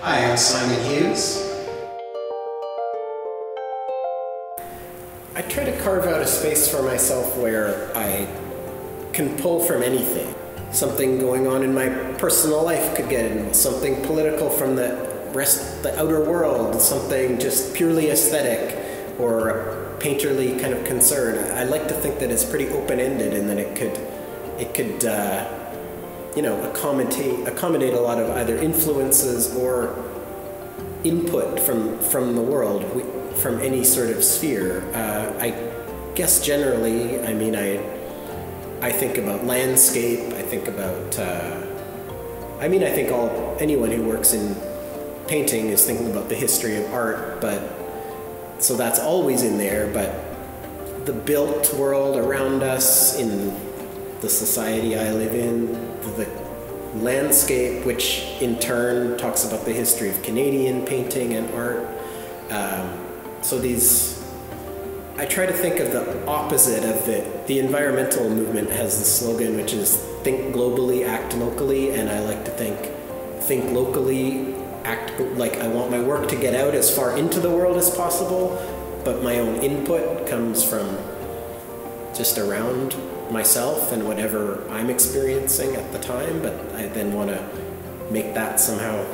Hi, I'm Simon Hughes. I try to carve out a space for myself where I can pull from anything. Something going on in my personal life could get in, something political from the rest, the outer world, something just purely aesthetic or painterly kind of concern. I like to think that it's pretty open-ended and that it could, it could, uh, you know, accommodate accommodate a lot of either influences or input from from the world, from any sort of sphere. Uh, I guess generally, I mean, I I think about landscape. I think about. Uh, I mean, I think all anyone who works in painting is thinking about the history of art, but so that's always in there. But the built world around us in the society I live in, landscape, which in turn talks about the history of Canadian painting and art. Um, so these, I try to think of the opposite of it. The environmental movement has the slogan, which is think globally, act locally, and I like to think think locally, act like I want my work to get out as far into the world as possible, but my own input comes from just around myself and whatever I'm experiencing at the time, but I then want to make that somehow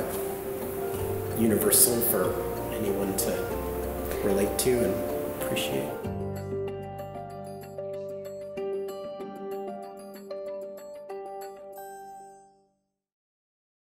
universal for anyone to relate to and appreciate.